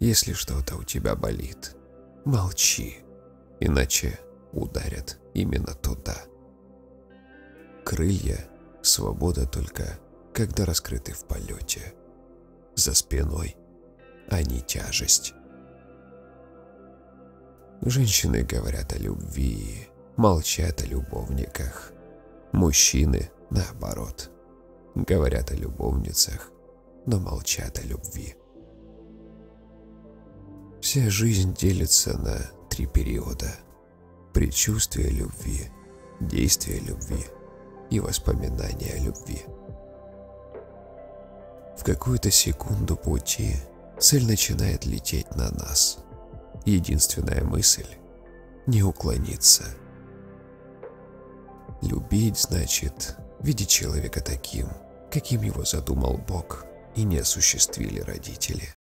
Если что-то у тебя болит, молчи, иначе ударят именно туда. Крылья — свобода только, когда раскрыты в полете. За спиной, а не тяжесть. Женщины говорят о любви, молчат о любовниках. Мужчины, наоборот, говорят о любовницах, но молчат о любви. Вся жизнь делится на три периода. Предчувствие любви, действие любви и воспоминания о любви. В какую-то секунду пути цель начинает лететь на нас. Единственная мысль — не уклониться. Любить значит видеть человека таким, каким его задумал Бог и не осуществили родители.